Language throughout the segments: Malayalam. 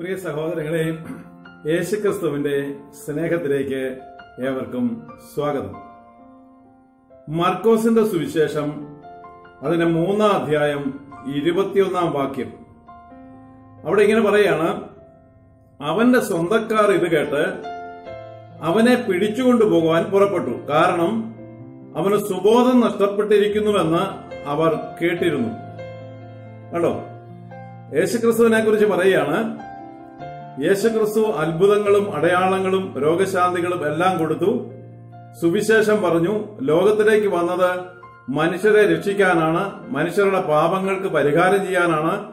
പ്രിയ സഹോദരങ്ങളെ യേശുക്രിസ്തുവിന്റെ സ്നേഹത്തിലേക്ക് ഏവർക്കും സ്വാഗതം. മർക്കോസിന്റെ സുവിശേഷം അതിന്റെ മൂന്നാം അധ്യായം ഇരുപത്തിയൊന്നാം വാക്യം. അവിടെ ഇങ്ങനെ പറയാണ് അവന്റെ സ്വന്തക്കാർ ഇത് കേട്ട് അവനെ പിടിച്ചുകൊണ്ടു പോകുവാൻ പുറപ്പെട്ടു. കാരണം അവന് സുബോധം നഷ്ടപ്പെട്ടിരിക്കുന്നുവെന്ന് അവർ കേട്ടിരുന്നു. കണ്ടോ? യേശുക്രിസ്തുവിനെ കുറിച്ച് പറയുകയാണ് യേശുക്രിസ്തു അത്ഭുതങ്ങളും അടയാളങ്ങളും രോഗശാന്തികളും എല്ലാം കൊടുത്തു. സുവിശേഷം പറഞ്ഞു ലോകത്തിലേക്ക് വന്നത് മനുഷ്യരെ രക്ഷിക്കാനാണ് മനുഷ്യരുടെ പാപങ്ങൾക്ക് പരിഹാരം ചെയ്യാനാണ്.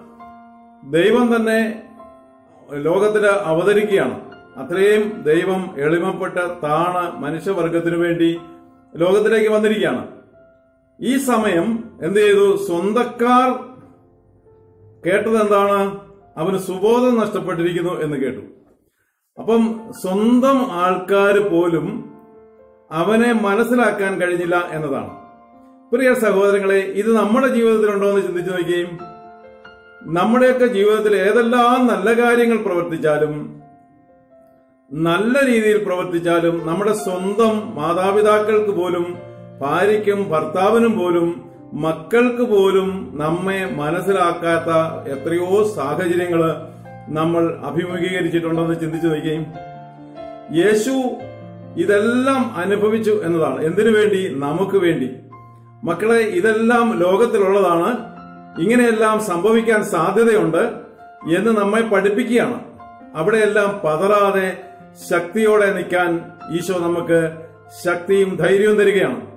ദൈവം തന്നെ ലോകത്തിൽ അവതരിക്കുകയാണ്. അത്രയും ദൈവം എളിമപ്പെട്ട് താണ് മനുഷ്യവർഗത്തിനു വേണ്ടി ലോകത്തിലേക്ക് വന്നിരിക്കുകയാണ്. ഈ സമയം എന്ത് ചെയ്തു? സ്വന്തക്കാർ കേട്ടത് എന്താണ്? അവന് സുബോധം നഷ്ടപ്പെട്ടിരിക്കുന്നു എന്ന് കേട്ടു. അപ്പം സ്വന്തം ആൾക്കാർ പോലും അവനെ മനസ്സിലാക്കാൻ കഴിഞ്ഞില്ല എന്നതാണ്. പ്രിയ സഹോദരങ്ങളെ ഇത് നമ്മുടെ ജീവിതത്തിലുണ്ടോ എന്ന് ചിന്തിച്ചു നോക്കുകയും നമ്മുടെയൊക്കെ ജീവിതത്തിൽ ഏതെല്ലാം നല്ല കാര്യങ്ങൾ പ്രവർത്തിച്ചാലും നല്ല രീതിയിൽ പ്രവർത്തിച്ചാലും നമ്മുടെ സ്വന്തം മാതാപിതാക്കൾക്ക് പോലും ഭാര്യയ്ക്കും ഭർത്താവിനും പോലും മക്കൾക്ക് പോലും നമ്മെ മനസ്സിലാക്കാത്ത എത്രയോ സാഹചര്യങ്ങൾ നമ്മൾ അഭിമുഖീകരിച്ചിട്ടുണ്ടെന്ന് ചിന്തിച്ചു നോക്കുകയും യേശു ഇതെല്ലാം അനുഭവിച്ചു എന്നതാണ്. എന്തിനു വേണ്ടി? നമുക്ക് വേണ്ടി. മക്കളെ ഇതെല്ലാം ലോകത്തിലുള്ളതാണ്. ഇങ്ങനെയെല്ലാം സംഭവിക്കാൻ സാധ്യതയുണ്ട് എന്ന് നമ്മെ പഠിപ്പിക്കുകയാണ്. അവിടെയെല്ലാം പതറാതെ ശക്തിയോടെ നിൽക്കാൻ ഈശോ നമുക്ക് ശക്തിയും ധൈര്യവും തരികയാണ്.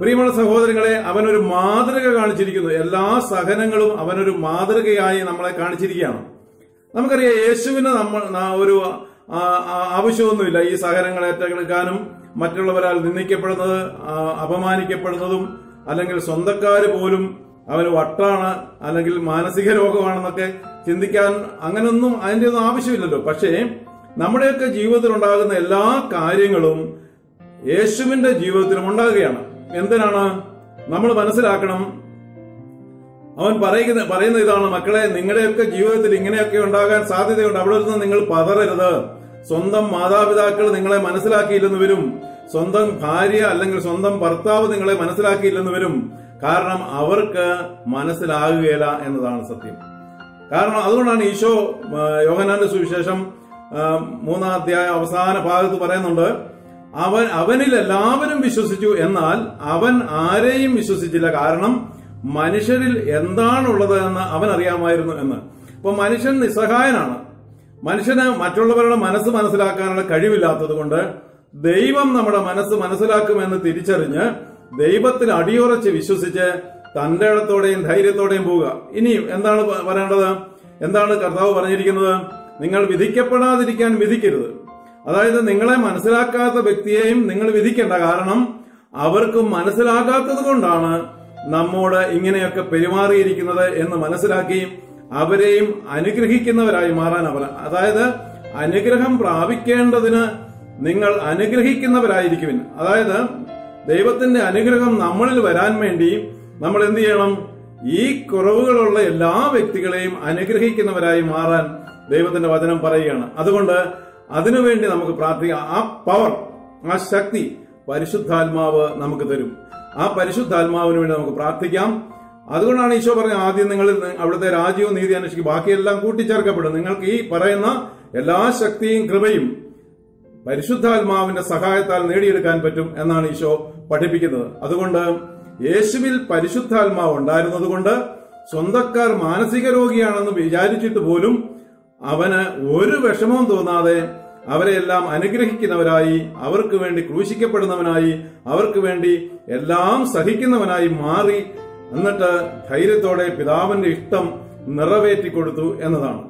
പ്രിയമുള്ള സഹോദരങ്ങളെ അവനൊരു മാതൃക കാണിച്ചിരിക്കുന്നു. എല്ലാ സഹനങ്ങളും അവനൊരു മാതൃകയായി നമ്മളെ കാണിച്ചിരിക്കുകയാണ്. നമുക്കറിയാം യേശുവിന് നമ്മൾ ഒരു ആവശ്യമൊന്നുമില്ല. ഈ സഹനങ്ങൾ ഏറ്റെടുക്കാനും മറ്റുള്ളവരാൽ നിന്ദിക്കപ്പെടുന്നത് അപമാനിക്കപ്പെടുന്നതും അല്ലെങ്കിൽ സ്വന്തക്കാർ പോലും അവന് വട്ടാണ് അല്ലെങ്കിൽ മാനസിക രോഗമാണെന്നൊക്കെ ചിന്തിക്കാൻ അങ്ങനൊന്നും അതിന്റെ ഒന്നും ആവശ്യമില്ലല്ലോ. പക്ഷേ നമ്മുടെയൊക്കെ ജീവിതത്തിൽ ഉണ്ടാകുന്ന എല്ലാ കാര്യങ്ങളും യേശുവിന്റെ ജീവിതത്തിലും ഉണ്ടാകുകയാണ്. എന്തിനാണ്? നമ്മൾ മനസ്സിലാക്കണം. അവൻ പറയുന്ന പറയുന്ന ഇതാണ് മക്കളെ നിങ്ങളുടെയൊക്കെ ജീവിതത്തിൽ ഇങ്ങനെയൊക്കെ ഉണ്ടാകാൻ സാധ്യതയുണ്ട്. അവിടെ നിന്ന് നിങ്ങൾ പതറരുത്. സ്വന്തം മാതാപിതാക്കൾ നിങ്ങളെ മനസ്സിലാക്കിയില്ലെന്ന് വരും. സ്വന്തം ഭാര്യ അല്ലെങ്കിൽ സ്വന്തം ഭർത്താവ് നിങ്ങളെ മനസ്സിലാക്കിയില്ലെന്ന് വരും. കാരണം അവർക്ക് മനസ്സിലാകുകയില്ല എന്നതാണ് സത്യം. കാരണം അതുകൊണ്ടാണ് ഈശോ യോഹനാന്റെ സുവിശേഷം മൂന്നാം അധ്യായ അവസാന ഭാഗത്ത് പറയുന്നുണ്ട് അവൻ അവനിൽ എല്ലാവരും വിശ്വസിച്ചു. എന്നാൽ അവൻ ആരെയും വിശ്വസിച്ചില്ല. കാരണം മനുഷ്യരിൽ എന്താണുള്ളത് എന്ന് അവൻ അറിയാമായിരുന്നു എന്ന്. അപ്പൊ മനുഷ്യൻ നിസ്സഹായനാണ്. മനുഷ്യന് മറ്റുള്ളവരുടെ മനസ്സ് മനസ്സിലാക്കാനുള്ള കഴിവില്ലാത്തത് കൊണ്ട് ദൈവം നമ്മുടെ മനസ്സ് മനസ്സിലാക്കുമെന്ന് തിരിച്ചറിഞ്ഞ് ദൈവത്തിൽ അടിയുറച്ച് വിശ്വസിച്ച് തന്റെ ഇടത്തോടെയും ധൈര്യത്തോടെയും പോവുക. ഇനി എന്താണ് പറയേണ്ടത്? എന്താണ് കർത്താവ് പറഞ്ഞിരിക്കുന്നത്? നിങ്ങൾ വിധിക്കപ്പെടാതിരിക്കാൻ വിധിക്കരുത്. അതായത് നിങ്ങളെ മനസ്സിലാക്കാത്ത വ്യക്തിയെയും നിങ്ങൾ വിധിക്കേണ്ട കാരണം അവർക്ക് മനസ്സിലാകാത്തത് കൊണ്ടാണ് നമ്മോട് ഇങ്ങനെയൊക്കെ പെരുമാറിയിരിക്കുന്നത് എന്ന് മനസ്സിലാക്കി അവരെയും അനുഗ്രഹിക്കുന്നവരായി മാറാൻ അവർ അതായത് അനുഗ്രഹം പ്രാപിക്കേണ്ടതിന് നിങ്ങൾ അനുഗ്രഹിക്കുന്നവരായിരിക്കും അതായത് ദൈവത്തിന്റെ അനുഗ്രഹം നമ്മളിൽ വരാൻ വേണ്ടി നമ്മൾ എന്ത് ചെയ്യണം? ഈ കുറവുകളുള്ള എല്ലാ വ്യക്തികളെയും അനുഗ്രഹിക്കുന്നവരായി മാറാൻ ദൈവത്തിന്റെ വചനം പറയുകയാണ്. അതുകൊണ്ട് അതിനുവേണ്ടി നമുക്ക് പ്രാർത്ഥിക്കാം. ആ പവർ ആ ശക്തി പരിശുദ്ധാത്മാവ് നമുക്ക് തരും. ആ പരിശുദ്ധാത്മാവിന് വേണ്ടി നമുക്ക് പ്രാർത്ഥിക്കാം. അതുകൊണ്ടാണ് ഈശോ പറഞ്ഞത് ആദ്യം നിങ്ങൾ അവിടുത്തെ രാജ്യവും നീതി അന്വേഷിക്കും. ബാക്കിയെല്ലാം കൂട്ടിച്ചേർക്കപ്പെടും. നിങ്ങൾക്ക് ഈ പറയുന്ന എല്ലാ ശക്തിയും കൃപയും പരിശുദ്ധാത്മാവിന്റെ സഹായത്താൽ നേടിയെടുക്കാൻ പറ്റും എന്നാണ് ഈശോ പഠിപ്പിക്കുന്നത്. അതുകൊണ്ട് യേശുവിൽ പരിശുദ്ധാത്മാവ് ഉണ്ടായിരുന്നതുകൊണ്ട് സ്വന്തക്കാർ മാനസിക രോഗിയാണെന്ന് വിചാരിച്ചിട്ട് പോലും അവന് ഒരു വിഷമവും തോന്നാതെ അവരെല്ലാം അനുഗ്രഹിക്കുന്നവരായി അവർക്ക് വേണ്ടി ക്രൂശിക്കപ്പെടുന്നവനായി അവർക്ക് വേണ്ടി എല്ലാം സഹിക്കുന്നവനായി മാറി എന്നിട്ട് ധൈര്യത്തോടെ പിതാവിന്റെ ഇഷ്ടം നിറവേറ്റി കൊടുത്തു എന്നതാണ്.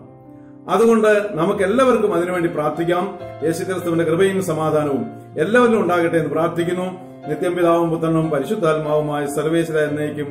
അതുകൊണ്ട് നമുക്ക് എല്ലാവർക്കും അതിനുവേണ്ടി പ്രാർത്ഥിക്കാം. യേശുക്രിസ്തുവിന്റെ കൃപയും സമാധാനവും എല്ലാവരിലും ഉണ്ടാകട്ടെ എന്ന് പ്രാർത്ഥിക്കുന്നു. നിത്യം പിതാവും പുത്രനും പരിശുദ്ധാത്മാവുമായ സർവേശ്വര എന്നേക്കും